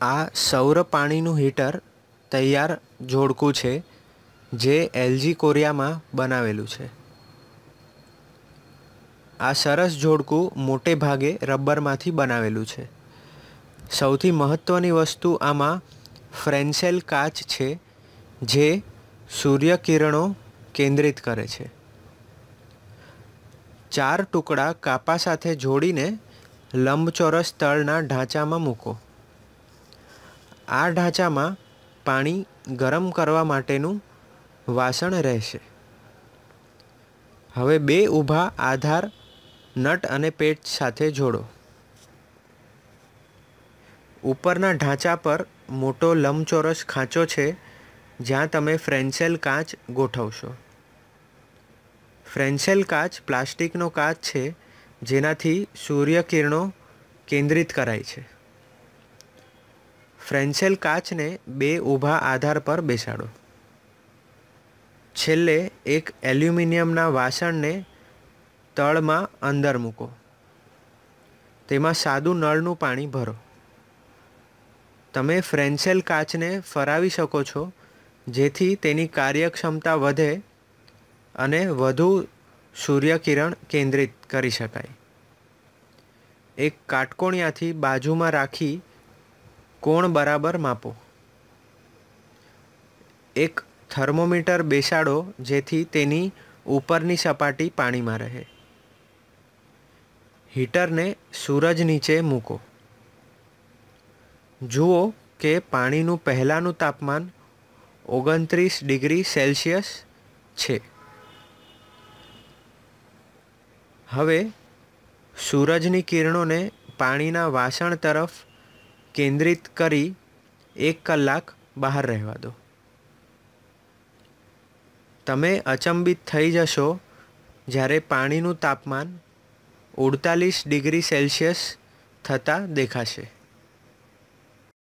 આ સૌર પાણીનું હીટર તૈયાર જોડકું છે, જે એલજી કોરિયામાં બનાવેલું છે. આ સરસ જોડકું મોટે ભાગે રબરમાંથી બનાવેલું છે. સૌથી મહત્ત્વની વસ્તુ આમાં ફ્રેન્સેલ કાચ છે, જે સૂર્યકિરણો કેન્દ્રિત કરે છે. ચાર ટુકડા કાપા સાથે જોડીને લંબચોરસ તળના ઢાંચામાં મૂકો. આ ઢાંચામાં પાણી ગરમ કરવા માટેનું વાસણ રહેશે. હવે બે ઊભા આધાર, નટ અને પેચ સાથે જોડો. ઉપરના ઢાંચા પર મોટો લંબચોરસ ખાંચો છે, જ્યાં તમે ફ્રેન્સેલ કાચ ગોઠવશો. ફ્રેન્સેલ કાચ પ્લાસ્ટિકનો કાચ છે, જેનાથી સૂર્યકિરણો કેન્દ્રિત કરાય છે. ફ્રેન્સેલ કાચને બે ઊભા આધાર પર બેસાડો. છેલ્લે એક એલ્યુમિનિયમના વાસણને તળમાં અંદર મૂકો. તેમાં સાદું નળનું પાણી ભરો. તમે ફ્રેન્સેલ કાચને ફરાવી શકો છો, જેથી તેની કાર્યક્ષમતા વધે અને વધુ સૂર્યકિરણ કેન્દ્રિત કરી શકાય. એક કાટકોણિયાથી બાજુમાં રાખી કોણ બરાબર માપો? એક થર્મોમીટર બેસાડો જેથી તેની ઉપરની સપાટી પાણીમાં રહે. હીટરને સૂરજ નીચે મૂકો. જુઓ કે પાણીનું પહેલાંનું તાપમાન ઓગણત્રીસ ડિગ્રી સેલ્સિયસ છે. હવે સૂરજની કિરણોને પાણીના વાસણ તરફ કેન્દ્રિત કરી એક કલાક બહાર રહેવા દો. તમે અચંબિત થઈ જશો જ્યારે પાણીનું તાપમાન ઉડતાલીસ ડિગ્રી સેલ્સિયસ થતાં દેખાશે.